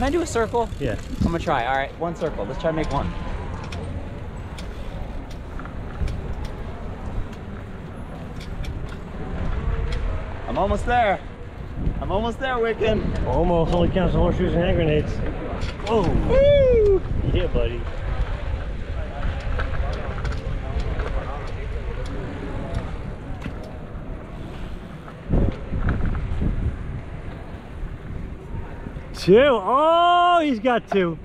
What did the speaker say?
Can I do a circle? Yeah. I'm gonna try. All right, one circle. Let's try to make one. I'm almost there. I'm almost there, Wicken. Almost only counts the horseshoes and hand grenades. Oh. Woo! Yeah, buddy. Two. Oh, he's got two.